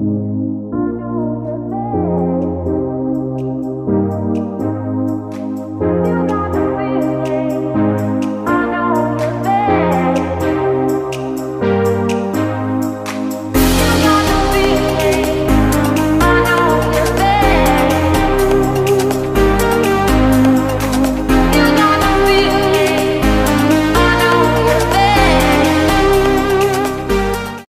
you.